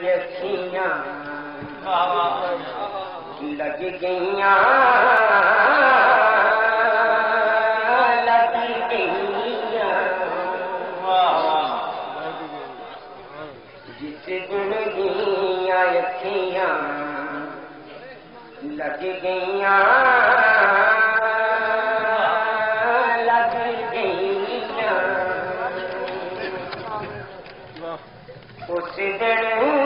لگ گئیاں لگ گئیاں جس دن دیا یکھیاں لگ گئیاں لگ گئیاں اس دن